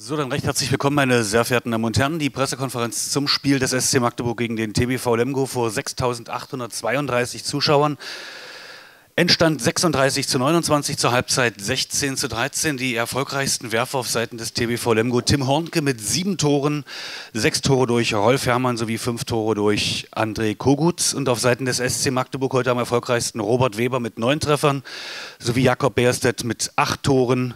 So, dann recht herzlich willkommen, meine sehr verehrten Damen und Herren. Die Pressekonferenz zum Spiel des SC Magdeburg gegen den TBV Lemgo vor 6.832 Zuschauern. Endstand 36 zu 29 zur Halbzeit 16 zu 13. Die erfolgreichsten Werfer auf Seiten des TBV Lemgo. Tim Hornke mit sieben Toren, sechs Tore durch Rolf Herrmann sowie fünf Tore durch André Kogut. Und auf Seiten des SC Magdeburg heute am erfolgreichsten Robert Weber mit neun Treffern sowie Jakob Beerstedt mit acht Toren.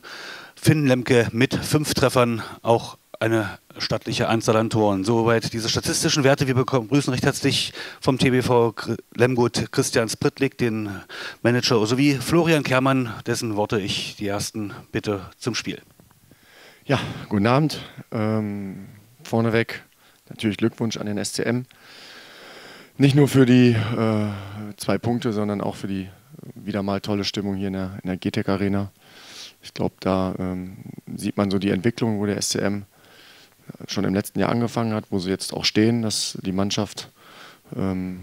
Finn Lemke mit fünf Treffern, auch eine stattliche Anzahl an Toren. Soweit diese statistischen Werte. Wir begrüßen recht herzlich vom TBV Lemgut Christian Spritlik, den Manager, sowie Florian Kermann, dessen Worte ich die ersten bitte zum Spiel. Ja, guten Abend. Ähm, vorneweg natürlich Glückwunsch an den SCM. Nicht nur für die äh, zwei Punkte, sondern auch für die wieder mal tolle Stimmung hier in der, in der GTEC Arena. Ich glaube, da ähm, sieht man so die Entwicklung, wo der SCM schon im letzten Jahr angefangen hat, wo sie jetzt auch stehen, dass die Mannschaft ähm,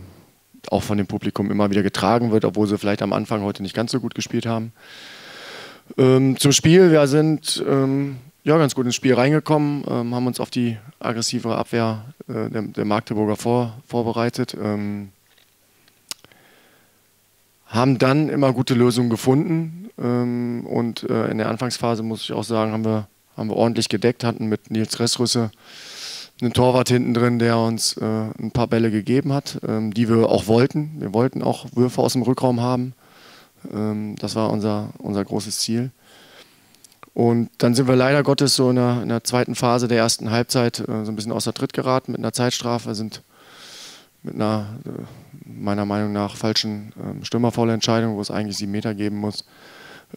auch von dem Publikum immer wieder getragen wird, obwohl sie vielleicht am Anfang heute nicht ganz so gut gespielt haben. Ähm, zum Spiel, wir sind ähm, ja, ganz gut ins Spiel reingekommen, ähm, haben uns auf die aggressivere Abwehr äh, der, der, Magdeburger vor, vorbereitet. Ähm, haben dann immer gute Lösungen gefunden ähm, und äh, in der Anfangsphase muss ich auch sagen, haben wir, haben wir ordentlich gedeckt, hatten mit Nils Ressrüsse einen Torwart hinten drin, der uns äh, ein paar Bälle gegeben hat, ähm, die wir auch wollten. Wir wollten auch Würfe aus dem Rückraum haben. Ähm, das war unser, unser großes Ziel. Und dann sind wir leider Gottes so in der, in der zweiten Phase der ersten Halbzeit äh, so ein bisschen außer Tritt geraten mit einer Zeitstrafe, sind mit einer äh, meiner Meinung nach falschen ähm, Stürmervollentscheidung, wo es eigentlich sieben Meter geben muss.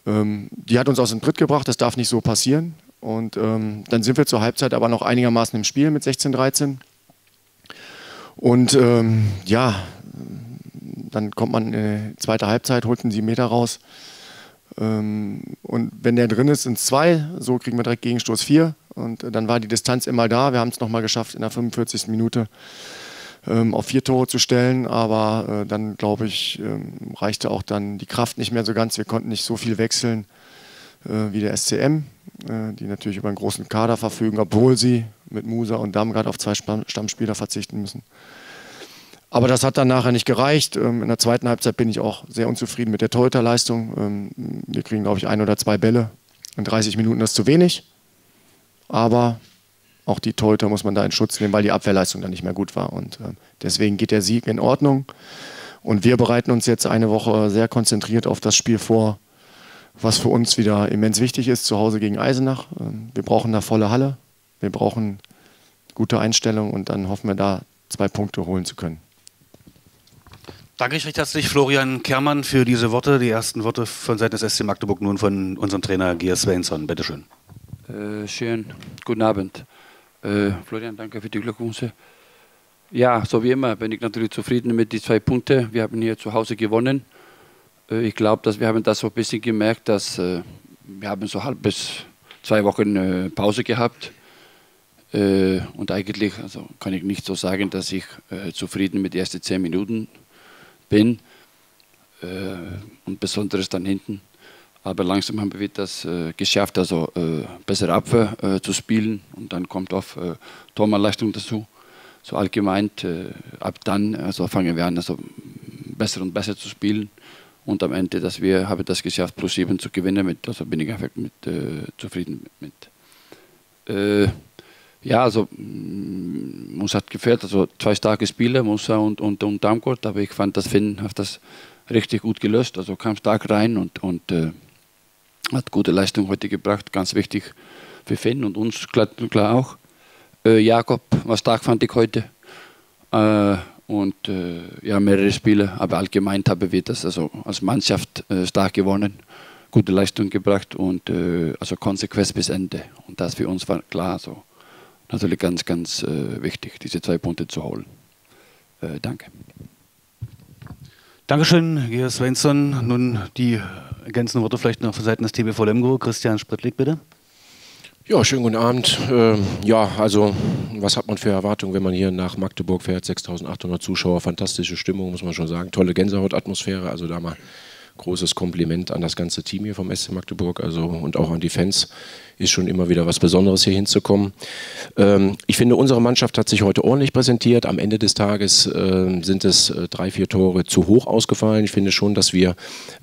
Ähm, die hat uns aus dem Tritt gebracht, das darf nicht so passieren. Und ähm, dann sind wir zur Halbzeit aber noch einigermaßen im Spiel mit 16, 13. Und ähm, ja, dann kommt man in die zweite Halbzeit, holt einen sieben Meter raus. Ähm, und wenn der drin ist, sind es zwei. So kriegen wir direkt Gegenstoß vier. Und dann war die Distanz immer da. Wir haben es nochmal geschafft in der 45. Minute ähm, auf vier Tore zu stellen. Aber äh, dann, glaube ich, ähm, reichte auch dann die Kraft nicht mehr so ganz. Wir konnten nicht so viel wechseln äh, wie der SCM, äh, die natürlich über einen großen Kader verfügen, obwohl sie mit Musa und Damgard auf zwei Stammspieler verzichten müssen. Aber das hat dann nachher nicht gereicht. Ähm, in der zweiten Halbzeit bin ich auch sehr unzufrieden mit der Torhüterleistung. Ähm, wir kriegen, glaube ich, ein oder zwei Bälle in 30 Minuten, das ist zu wenig. Aber auch die Torhüter muss man da in Schutz nehmen, weil die Abwehrleistung dann nicht mehr gut war. Und äh, deswegen geht der Sieg in Ordnung. Und wir bereiten uns jetzt eine Woche sehr konzentriert auf das Spiel vor, was für uns wieder immens wichtig ist, zu Hause gegen Eisenach. Ähm, wir brauchen da volle Halle, wir brauchen gute Einstellung und dann hoffen wir da zwei Punkte holen zu können. Danke ich recht herzlich, Florian Kermann, für diese Worte. Die ersten Worte von Seiten des SC Magdeburg nun von unserem Trainer Gia Svensson. Bitte schön. Äh, schön, guten Abend. Äh, Florian, danke für die Glückwünsche. Ja, so wie immer bin ich natürlich zufrieden mit den zwei Punkten. Wir haben hier zu Hause gewonnen. Äh, ich glaube, dass wir haben das so ein bisschen gemerkt, dass äh, wir haben so halb bis zwei Wochen äh, Pause gehabt. Äh, und eigentlich also kann ich nicht so sagen, dass ich äh, zufrieden mit den ersten zehn Minuten bin. und besonders dann hinten. Aber langsam haben wir das äh, geschafft, also äh, bessere Abwehr äh, zu spielen und dann kommt auch äh, Tormannleistung dazu. So allgemein, äh, ab dann also fangen wir an, also besser und besser zu spielen und am Ende, dass wir haben das geschafft, plus sieben zu gewinnen, mit, also bin ich einfach mit, äh, zufrieden mit. Äh, ja, also mm, uns hat gefällt, also zwei starke Spiele, Musa und, und, und Damgurt, aber ich fand, dass Finn hat das richtig gut gelöst, also kam stark rein und, und hat gute Leistung heute gebracht, ganz wichtig für Finn und uns klar, klar auch. Äh, Jakob war stark, fand ich heute. Äh, und äh, ja, mehrere Spiele, aber allgemein haben wir das also als Mannschaft äh, stark gewonnen, gute Leistung gebracht und äh, also konsequent bis Ende. Und das für uns war klar so. Natürlich ganz, ganz äh, wichtig, diese zwei Punkte zu holen. danke. Dankeschön, Georg Svensson. Nun die ergänzende Worte vielleicht noch von Seiten des TBV Lemgo. Christian Spritlik, bitte. Ja, schönen guten Abend. Ähm, ja, also was hat man für Erwartungen, wenn man hier nach Magdeburg fährt? 6800 Zuschauer, fantastische Stimmung, muss man schon sagen. Tolle Gänsehautatmosphäre, also da mal großes Kompliment an das ganze Team hier vom SC Magdeburg also, und auch an die Fans. Ist schon immer wieder was Besonderes hier hinzukommen. Ähm, ich finde, unsere Mannschaft hat sich heute ordentlich präsentiert. Am Ende des Tages äh, sind es äh, drei, vier Tore zu hoch ausgefallen. Ich finde schon, dass wir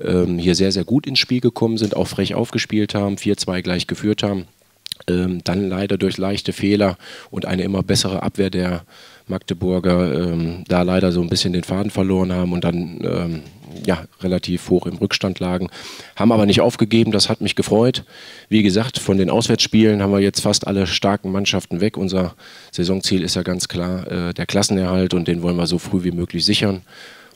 ähm, hier sehr, sehr gut ins Spiel gekommen sind, auch frech aufgespielt haben, 4-2 gleich geführt haben. Ähm, dann leider durch leichte Fehler und eine immer bessere Abwehr der Magdeburger ähm, da leider so ein bisschen den Faden verloren haben und dann ähm, ja, relativ hoch im Rückstand lagen. Haben aber nicht aufgegeben, das hat mich gefreut. Wie gesagt, von den Auswärtsspielen haben wir jetzt fast alle starken Mannschaften weg. Unser Saisonziel ist ja ganz klar äh, der Klassenerhalt und den wollen wir so früh wie möglich sichern.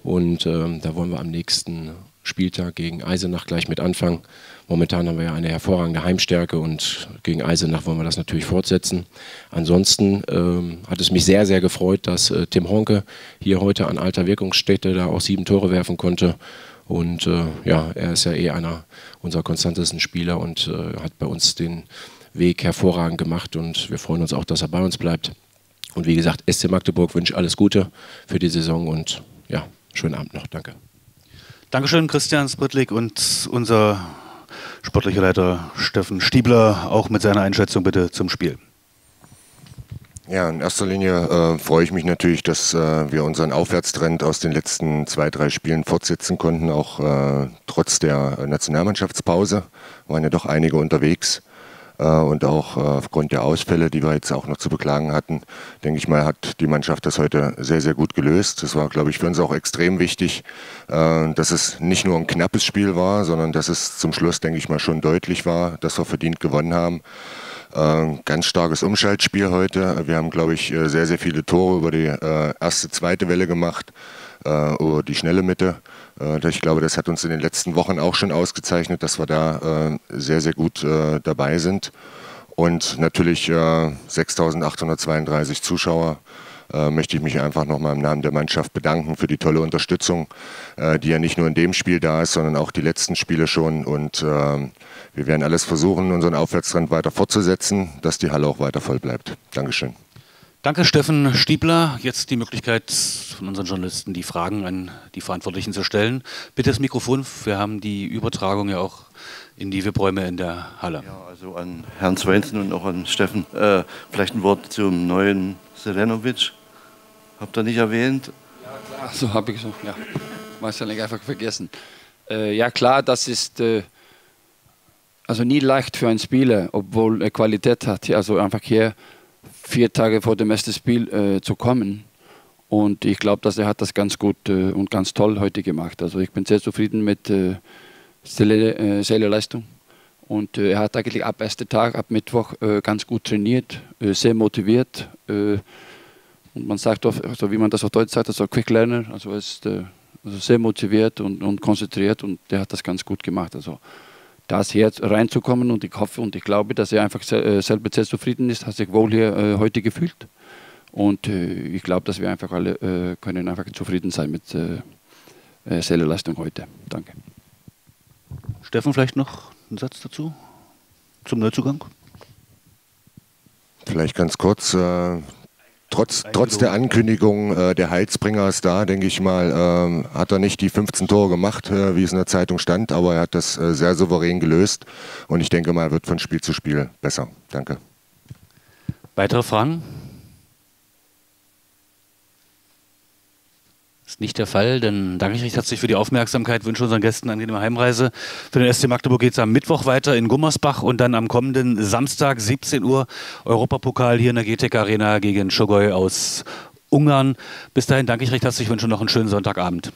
Und ähm, da wollen wir am nächsten Spieltag gegen Eisenach gleich mit anfangen. Momentan haben wir ja eine hervorragende Heimstärke und gegen Eisenach wollen wir das natürlich fortsetzen. Ansonsten ähm, hat es mich sehr, sehr gefreut, dass äh, Tim Honke hier heute an alter Wirkungsstätte da auch sieben Tore werfen konnte. Und äh, ja, er ist ja eh einer unserer konstantesten Spieler und äh, hat bei uns den Weg hervorragend gemacht und wir freuen uns auch, dass er bei uns bleibt. Und wie gesagt, SC Magdeburg wünscht alles Gute für die Saison und ja, schönen Abend noch. Danke. Dankeschön, Christian Spritlik und unser sportlicher Leiter Steffen Stiebler auch mit seiner Einschätzung bitte zum Spiel. Ja, in erster Linie äh, freue ich mich natürlich, dass äh, wir unseren Aufwärtstrend aus den letzten zwei, drei Spielen fortsetzen konnten, auch äh, trotz der Nationalmannschaftspause. Waren ja doch einige unterwegs. Äh, und auch äh, aufgrund der Ausfälle, die wir jetzt auch noch zu beklagen hatten, denke ich mal, hat die Mannschaft das heute sehr, sehr gut gelöst. Das war, glaube ich, für uns auch extrem wichtig, äh, dass es nicht nur ein knappes Spiel war, sondern dass es zum Schluss, denke ich mal, schon deutlich war, dass wir verdient gewonnen haben. Ganz starkes Umschaltspiel heute. Wir haben, glaube ich, sehr, sehr viele Tore über die erste, zweite Welle gemacht, über die schnelle Mitte. Äh, ich glaube, das hat uns in den letzten Wochen auch schon ausgezeichnet, dass wir da äh, sehr, sehr gut äh, dabei sind. Und natürlich 6.832 Zuschauer möchte ich mich einfach nochmal im Namen der Mannschaft bedanken für die tolle Unterstützung, die ja nicht nur in dem Spiel da ist, sondern auch die letzten Spiele schon. Und wir werden alles versuchen, unseren Aufwärtstrend weiter fortzusetzen, dass die Halle auch weiter voll bleibt. Dankeschön. Danke, Steffen Stiebler. Jetzt die Möglichkeit von unseren Journalisten, die Fragen an die Verantwortlichen zu stellen. Bitte das Mikrofon. Wir haben die Übertragung ja auch in die VIP-Räume in der Halle. Ja, also an Herrn Svensson und auch an Steffen. Äh, vielleicht ein Wort zum neuen Selenovic. Habt ihr nicht erwähnt? Ja, klar. So habe ich so. Ja, wahrscheinlich einfach vergessen. Äh, ja, klar, das ist. Äh, also nie leicht für einen Spieler, obwohl er Qualität hat. Also einfach hier vier Tage vor dem ersten Spiel äh, zu kommen. Und ich glaube, dass er hat das ganz gut äh, und ganz toll heute gemacht. Also ich bin sehr zufrieden mit äh, seine, äh, Leistung. Und äh, er hat eigentlich ab ersten Tag, ab Mittwoch äh, ganz gut trainiert, sehr motiviert. und man sagt oft, also wie man das auf Deutsch sagt, also Quick Learner, also ist also sehr motiviert und, und konzentriert und der hat das ganz gut gemacht. Also das hier reinzukommen und ich hoffe und ich glaube, dass er einfach äh, selber sehr zufrieden ist, hat sich wohl hier äh, heute gefühlt und äh, ich glaube, dass wir einfach alle können einfach zufrieden sein mit äh seiner Leistung heute. Danke. Steffen, vielleicht noch einen Satz dazu zum Neuzugang? Vielleicht ganz kurz. Äh, trotz, trotz der Ankündigung äh, der ist da, denke ich mal, äh, hat er nicht die 15 Tore gemacht, äh, wie es in der Zeitung stand, aber er hat das äh, sehr souverän gelöst und ich denke mal, er wird von Spiel zu Spiel besser. Danke. Weitere Fragen? Ist nicht der Fall, dann danke ich recht herzlich für die Aufmerksamkeit, wünsche unseren Gästen eine angenehme Heimreise. Für den SC Magdeburg geht es am Mittwoch weiter in Gummersbach und dann am kommenden Samstag 17 Uhr Europapokal hier in der GTEC Arena gegen Schogoy aus Ungarn. Bis dahin danke ich recht herzlich, wünsche noch einen schönen Sonntagabend.